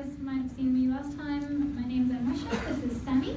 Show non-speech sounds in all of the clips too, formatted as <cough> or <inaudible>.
guys might have seen me last time. My name's Anwesha, this is Sammy,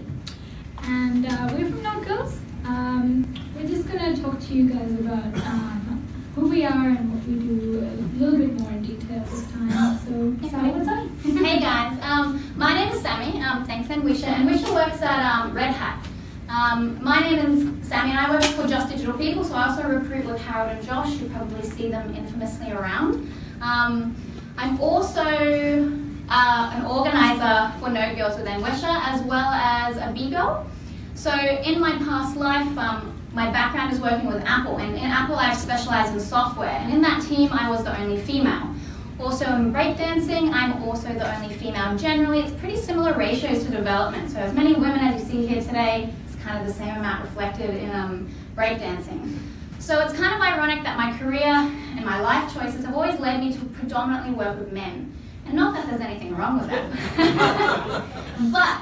and uh, we're from Node Girls. Um, we're just going to talk to you guys about um, who we are and what we do a little bit more in detail this time. So, starting with Sammy. hey guys, um, my name is Sammy. Um, thanks, Anwesha. Anwesha works at um, Red Hat. Um, my name is Sammy and I work for Just Digital People, so I also recruit with Harold and Josh. You probably see them infamously around. Um, I'm also uh, an organizer for Node Girls with Anwesha as well as a B-Girl. So in my past life, um, my background is working with Apple, and in Apple I've specialized in software, and in that team I was the only female. Also in breakdancing, I'm also the only female. Generally, it's pretty similar ratios to development, so as many women as you see here today, it's kind of the same amount reflected in um, breakdancing. So it's kind of ironic that my career and my life choices have always led me to predominantly work with men. And not that there's anything wrong with that. <laughs> but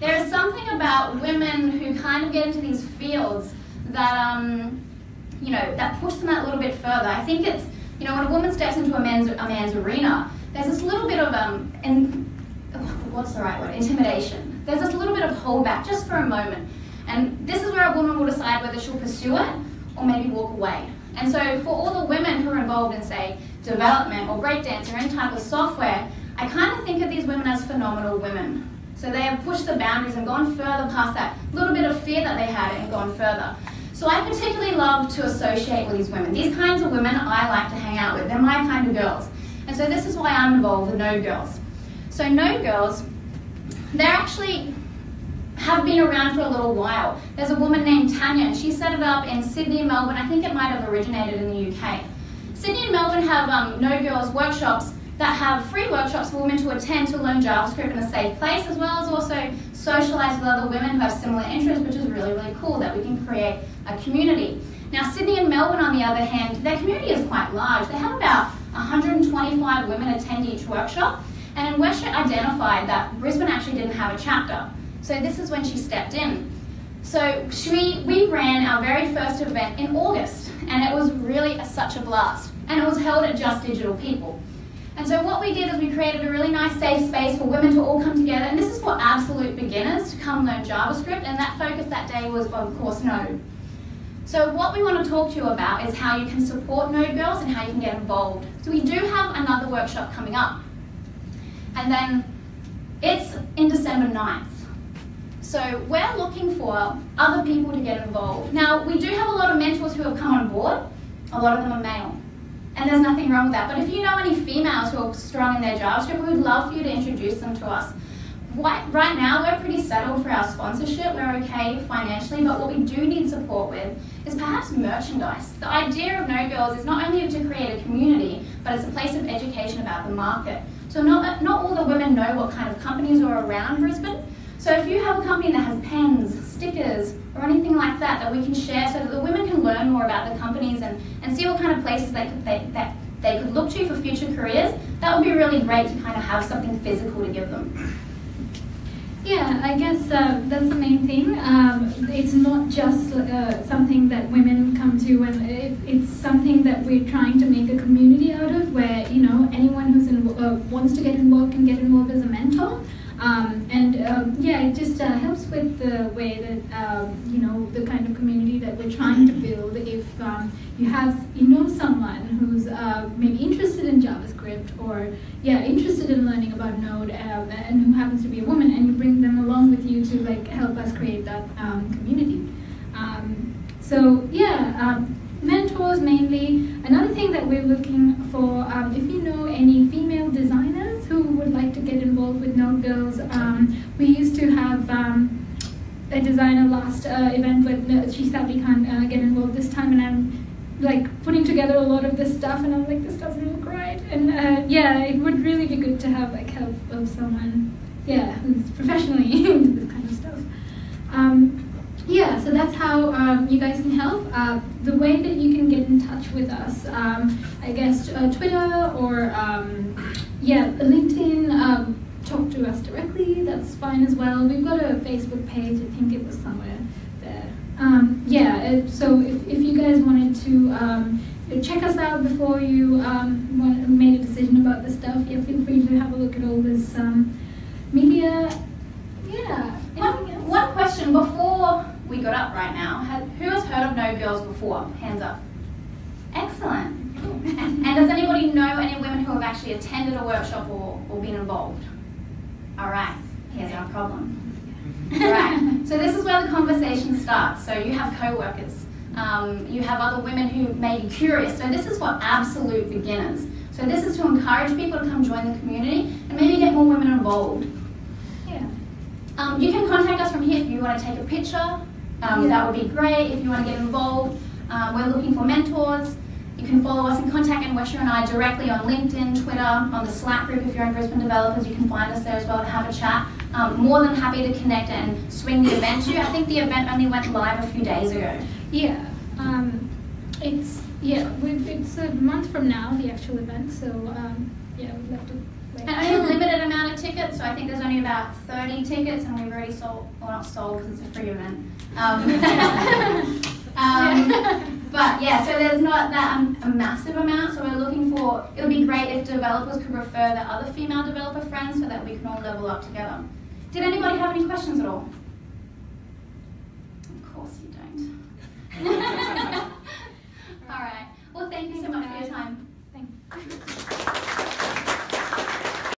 there is something about women who kind of get into these fields that, um, you know, that push them that little bit further. I think it's, you know, when a woman steps into a man's, a man's arena, there's this little bit of, um, in, what's the right word, intimidation. There's this little bit of holdback just for a moment. And this is where a woman will decide whether she'll pursue it or maybe walk away. And so for all the women who are involved in, say, development or breakdance or any type of software, I kind of think of these women as phenomenal women. So they have pushed the boundaries and gone further past that little bit of fear that they had and gone further. So I particularly love to associate with these women. These kinds of women I like to hang out with. They're my kind of girls. And so this is why I'm involved with Node Girls. So Node Girls, they're actually have been around for a little while. There's a woman named Tanya, and she set it up in Sydney Melbourne. I think it might have originated in the UK. Sydney and Melbourne have um, Node Girls workshops that have free workshops for women to attend to learn JavaScript in a safe place, as well as also socialize with other women who have similar interests, which is really, really cool that we can create a community. Now, Sydney and Melbourne, on the other hand, their community is quite large. They have about 125 women attend each workshop, and Anwesha identified that Brisbane actually didn't have a chapter. So this is when she stepped in. So she, we ran our very first event in August, and it was really a, such a blast. And it was held at Just Digital People. And so what we did is we created a really nice safe space for women to all come together, and this is for absolute beginners to come learn JavaScript, and that focus that day was, of course, Node. So what we want to talk to you about is how you can support Node Girls and how you can get involved. So we do have another workshop coming up. And then it's in December 9th. So we're looking for other people to get involved. Now, we do have a lot of mentors who have come on board. A lot of them are male. And there's nothing wrong with that. But if you know any females who are strong in their JavaScript, we would love for you to introduce them to us. Right now, we're pretty settled for our sponsorship. We're okay financially, but what we do need support with is perhaps merchandise. The idea of Node Girls is not only to create a community, but it's a place of education about the market. So not, not all the women know what kind of companies are around Brisbane, so if you have a company that has pens, stickers, or anything like that that we can share so that the women can learn more about the companies and, and see what kind of places they could, they, that they could look to for future careers, that would be really great to kind of have something physical to give them. Yeah, I guess uh, that's the main thing. Um, it's not just uh, something that women come to, and it, it's something that we're trying to make a community out of, where you know anyone who's in, uh, wants to get involved can get involved as a mentor. Um, and um, yeah, it just uh, helps with the way that um, you know the kind of community that we're trying to build. If um, you have you know someone who's uh, maybe interested in JavaScript or yeah interested in learning about Node um, and who happens to be a woman, and you bring them along with you to like help us create that community. so yeah mentors mainly. Another thing that we're looking for, if you know any female designers who would like to get involved with Node Girls, um, we used to have um, a designer last uh, event, but she sadly can't uh, get involved this time, and I'm like putting together a lot of this stuff, and I'm like, this doesn't look right, and uh, yeah, it would really be good to have like help of someone, yeah, who's professionally <laughs> into this kind of stuff. Um, yeah, so that's how um, you guys can help. Uh, the way that you can get in touch with us, um, I guess uh, Twitter or um, yeah, LinkedIn. Um, talk to us directly. That's fine as well. We've got a Facebook page. I think it was somewhere there. Um, yeah. So if, if you guys wanted to um, check us out before you made a decision about this stuff, yeah, feel free to have a look at all this um, media. Yeah. One, one question before we got up right now. Had, who has heard of Node Girls before? Hands up. Excellent. and, and does anybody know any women who have actually attended a workshop or, or been involved? All right, here's our problem. <laughs> Right, so this is where the conversation starts. So you have co-workers. Um, you have other women who may be curious. So this is for absolute beginners. So this is to encourage people to come join the community and maybe get more women involved. Yeah. Um, you can contact us from here if you want to take a picture. Um, Yeah. That would be great. If you want to get involved, um, we're looking for mentors. You can follow us and contact Anwesha and I directly on LinkedIn, Twitter, on the Slack group. If you're in Brisbane Developers, you can find us there as well to have a chat. Um, more than happy to connect and swing the event to you. I think the event only went live a few days ago. Yeah. Um, it's yeah. it's a month from now the actual event. So um, yeah, we'd love to. Like, And only a limited amount of tickets, so I think there's only about 30 tickets, and we've already sold, well, not sold because it's a free event. Um, <laughs> <laughs> um, but yeah, so there's not that um, a massive amount, so we're looking for, it would be great if developers could refer their other female developer friends so that we can all level up together. Did anybody have any questions at all? Of course you don't. <laughs> <laughs> all right. Well, thank you so much for your time.